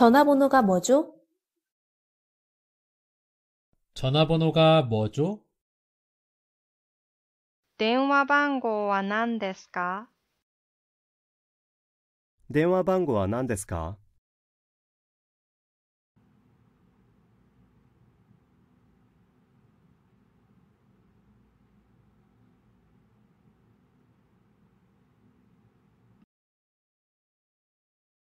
전화번호가 뭐 죠? 전화번호가 뭐 죠? 電話番号は何ですか?電話番号は何ですか?